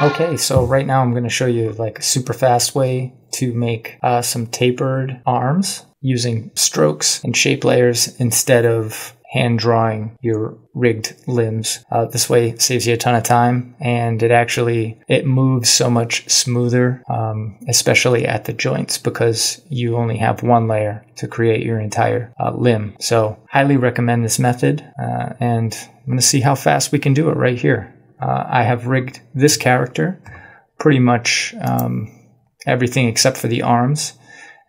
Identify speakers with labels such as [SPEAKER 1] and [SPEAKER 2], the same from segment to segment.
[SPEAKER 1] Okay, so right now I'm going to show you like a super fast way to make uh, some tapered arms using strokes and shape layers instead of hand drawing your rigged limbs. Uh, this way saves you a ton of time and it actually it moves so much smoother, um, especially at the joints because you only have one layer to create your entire uh, limb. So highly recommend this method uh, and I'm going to see how fast we can do it right here. Uh, I have rigged this character pretty much um, everything except for the arms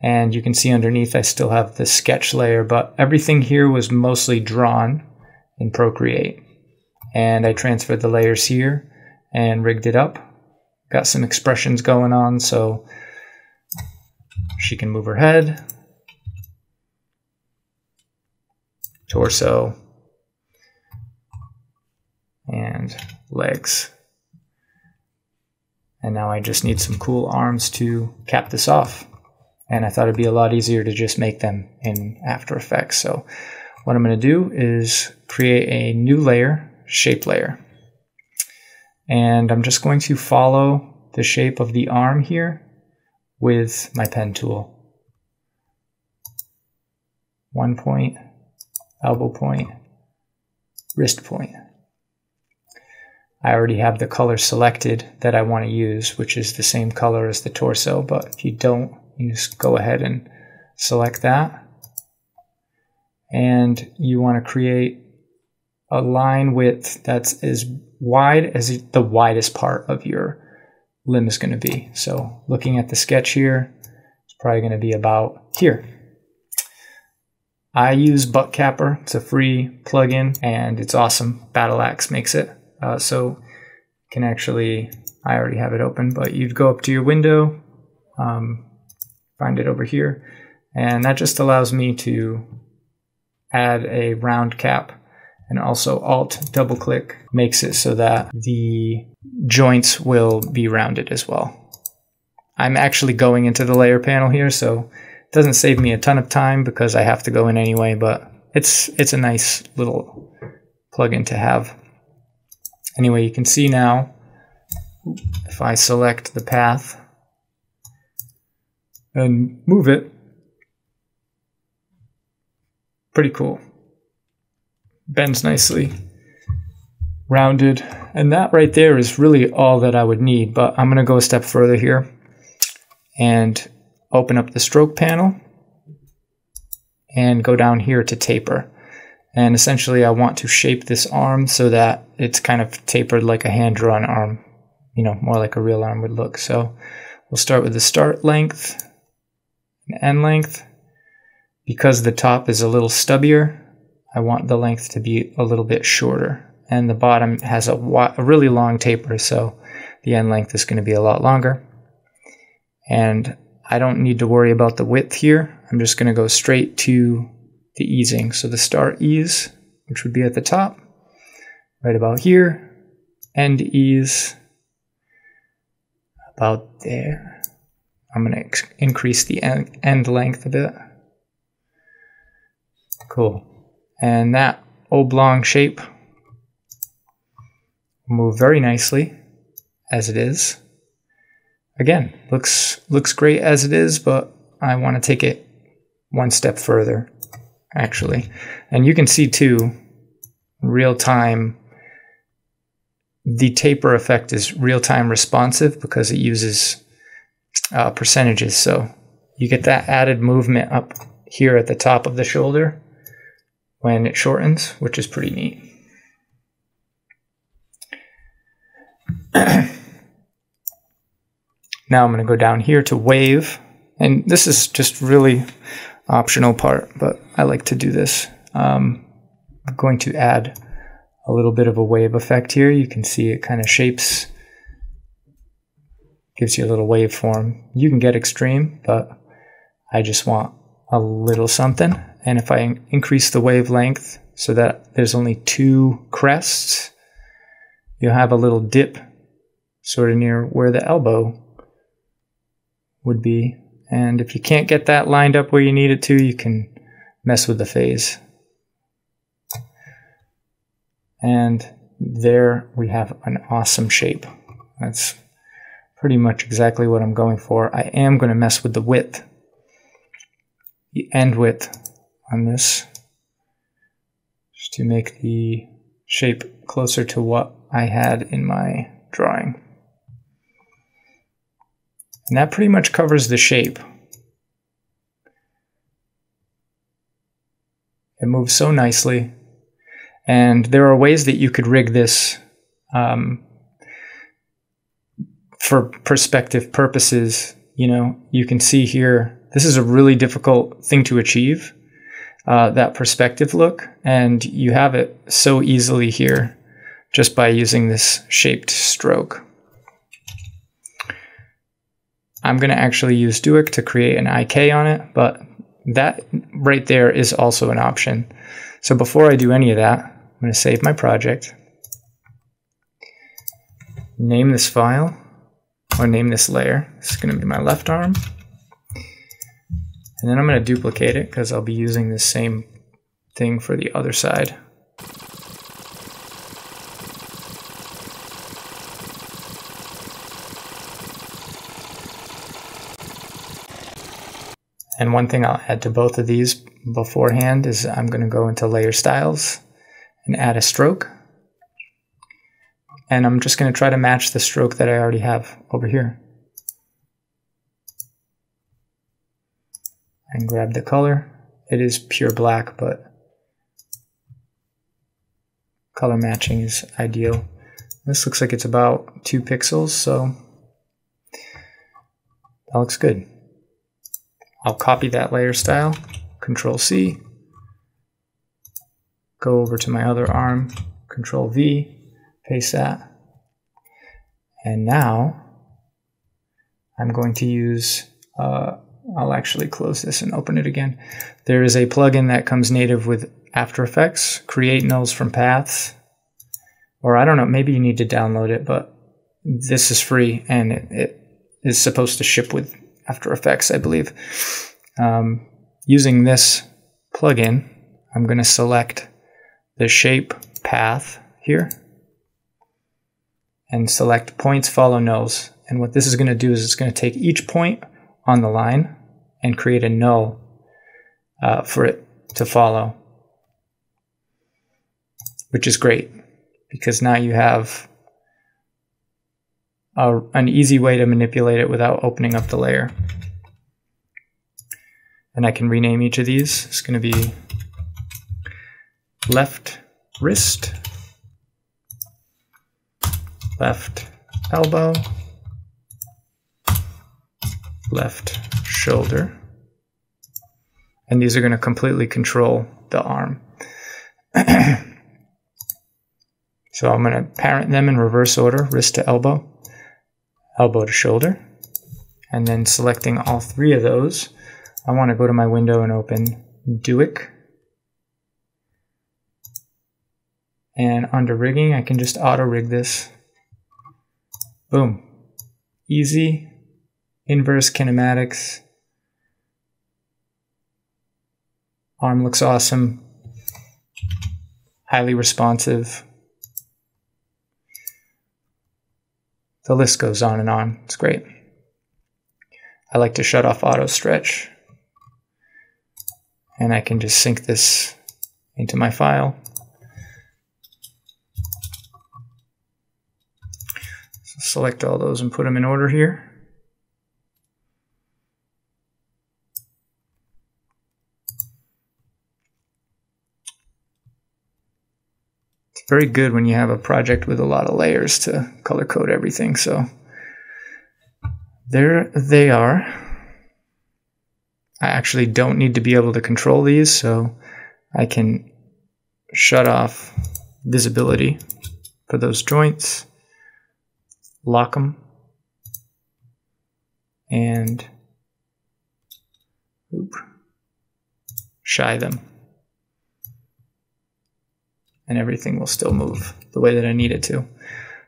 [SPEAKER 1] and you can see underneath I still have the sketch layer, but everything here was mostly drawn in Procreate. And I transferred the layers here and rigged it up. Got some expressions going on, so she can move her head, torso, and legs. And now I just need some cool arms to cap this off and I thought it'd be a lot easier to just make them in After Effects. So what I'm going to do is create a new layer, shape layer. And I'm just going to follow the shape of the arm here with my pen tool. One point, elbow point, wrist point. I already have the color selected that I want to use, which is the same color as the torso, but if you don't, you just go ahead and select that. And you want to create a line width that's as wide as the widest part of your limb is going to be. So looking at the sketch here, it's probably going to be about here. I use Buttcapper. It's a free plugin and it's awesome. Battleaxe makes it. Uh, so can actually, I already have it open, but you'd go up to your window, um, find it over here. And that just allows me to add a round cap and also alt double click makes it so that the joints will be rounded as well. I'm actually going into the layer panel here, so it doesn't save me a ton of time because I have to go in anyway, but it's it's a nice little plugin to have. Anyway, you can see now if I select the path and move it. Pretty cool. Bends nicely, rounded, and that right there is really all that I would need, but I'm going to go a step further here and open up the stroke panel and go down here to taper. And essentially I want to shape this arm so that it's kind of tapered like a hand-drawn arm, you know, more like a real arm would look. So we'll start with the start length and end length. Because the top is a little stubbier, I want the length to be a little bit shorter. And the bottom has a, a really long taper, so the end length is going to be a lot longer. And I don't need to worry about the width here. I'm just going to go straight to the easing. So the start ease, which would be at the top, right about here, end ease about there. I'm going to increase the end length a bit. Cool. And that oblong shape move very nicely as it is. Again, looks looks great as it is, but I want to take it one step further, actually. And you can see too, real time, the taper effect is real time responsive because it uses uh, percentages. So you get that added movement up here at the top of the shoulder when it shortens, which is pretty neat. now I'm going to go down here to wave. And this is just really optional part, but I like to do this. Um, I'm going to add a little bit of a wave effect here. You can see it kind of shapes gives you a little waveform. You can get extreme, but I just want a little something. And if I increase the wavelength so that there's only two crests, you'll have a little dip sort of near where the elbow would be. And if you can't get that lined up where you need it to, you can mess with the phase. And there we have an awesome shape. That's pretty much exactly what I'm going for. I am going to mess with the width, the end width on this, just to make the shape closer to what I had in my drawing. And that pretty much covers the shape. It moves so nicely. And there are ways that you could rig this um, for perspective purposes. You know, you can see here, this is a really difficult thing to achieve, uh, that perspective look. And you have it so easily here just by using this shaped stroke. I'm going to actually use Duik to create an IK on it, but that right there is also an option. So before I do any of that, I'm going to save my project, name this file, or name this layer. This is going to be my left arm. And then I'm going to duplicate it because I'll be using the same thing for the other side. And one thing I'll add to both of these beforehand is I'm going to go into layer styles and add a stroke. And I'm just going to try to match the stroke that I already have over here. And grab the color. It is pure black, but color matching is ideal. This looks like it's about two pixels, so that looks good. I'll copy that layer style, Control C, go over to my other arm, Control V, paste that. And now I'm going to use, uh, I'll actually close this and open it again. There is a plugin that comes native with After Effects, Create Nulls from Paths. Or I don't know, maybe you need to download it, but this is free and it, it is supposed to ship with after Effects, I believe. Um, using this plugin, I'm going to select the shape path here and select points follow nulls. And what this is going to do is it's going to take each point on the line and create a null uh, for it to follow, which is great because now you have an easy way to manipulate it without opening up the layer. And I can rename each of these. It's going to be left wrist, left elbow, left shoulder. And these are going to completely control the arm. so I'm going to parent them in reverse order, wrist to elbow elbow to shoulder. And then selecting all three of those, I want to go to my window and open Duik. And under rigging, I can just auto rig this. Boom. Easy. Inverse kinematics. Arm looks awesome. Highly responsive. The list goes on and on. It's great. I like to shut off auto stretch. And I can just sync this into my file. So select all those and put them in order here. Very good when you have a project with a lot of layers to color code everything. So there they are. I actually don't need to be able to control these, so I can shut off visibility for those joints, lock them, and oop, shy them and everything will still move the way that I need it to.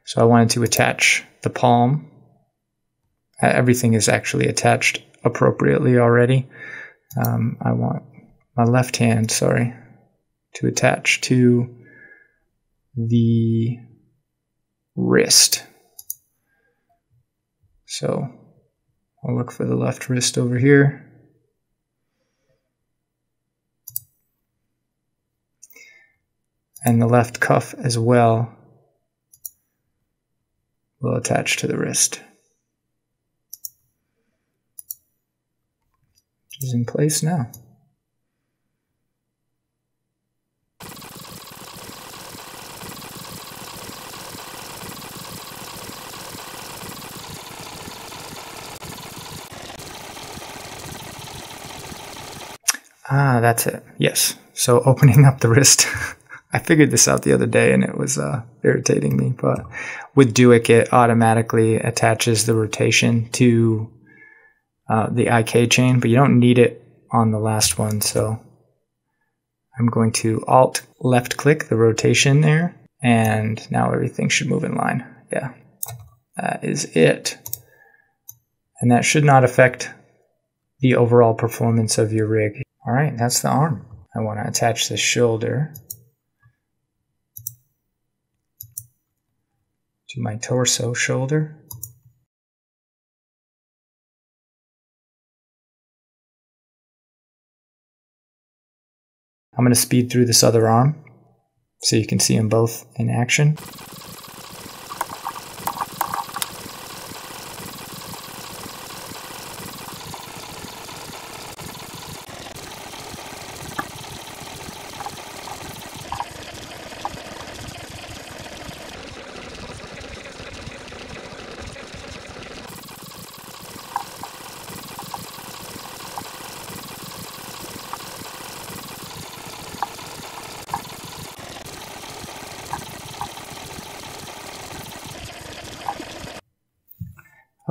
[SPEAKER 1] So I wanted to attach the palm. Everything is actually attached appropriately already. Um, I want my left hand, sorry, to attach to the wrist. So I'll look for the left wrist over here. And the left cuff as well will attach to the wrist. Which is in place now. Ah, that's it. Yes. So opening up the wrist. I figured this out the other day and it was uh, irritating me. But with Duik, it automatically attaches the rotation to uh, the IK chain, but you don't need it on the last one. So I'm going to Alt left click the rotation there, and now everything should move in line. Yeah, that is it. And that should not affect the overall performance of your rig. All right, that's the arm. I want to attach the shoulder to my torso shoulder. I'm going to speed through this other arm so you can see them both in action.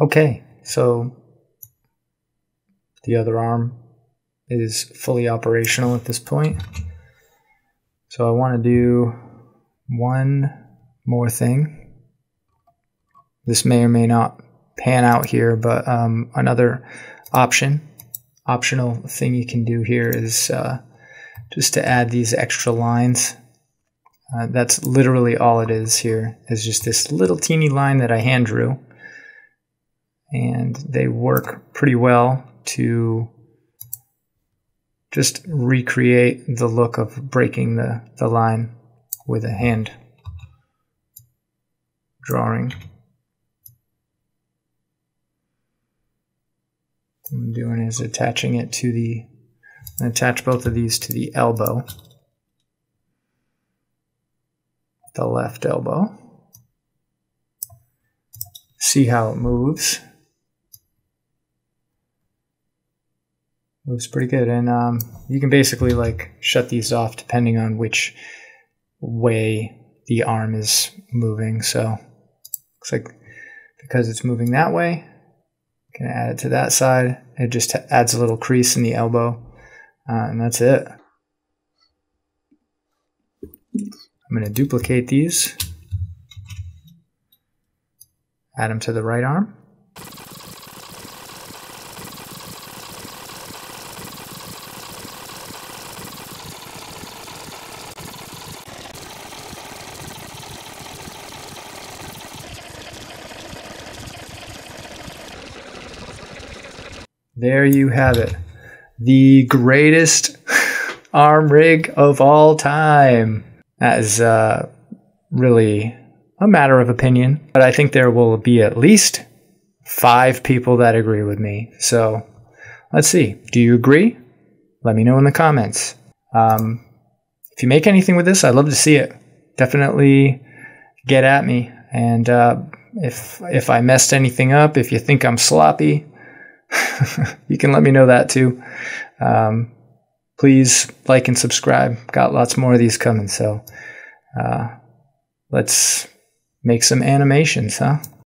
[SPEAKER 1] Okay, so the other arm is fully operational at this point. So I want to do one more thing. This may or may not pan out here, but um, another option, optional thing you can do here is uh, just to add these extra lines. Uh, that's literally all it is here, is just this little teeny line that I hand drew and they work pretty well to just recreate the look of breaking the, the line with a hand drawing. What I'm doing is attaching it to the, attach both of these to the elbow, the left elbow. See how it moves. Moves pretty good. And um, you can basically like shut these off depending on which way the arm is moving. So looks like because it's moving that way, can add it to that side. It just adds a little crease in the elbow, uh, and that's it. I'm going to duplicate these, add them to the right arm. There you have it. The greatest arm rig of all time. That is uh, really a matter of opinion, but I think there will be at least five people that agree with me. So let's see. Do you agree? Let me know in the comments. Um, if you make anything with this, I'd love to see it. Definitely get at me. And uh, if if I messed anything up, if you think I'm sloppy, you can let me know that too. Um, please like and subscribe. Got lots more of these coming. So uh, let's make some animations, huh?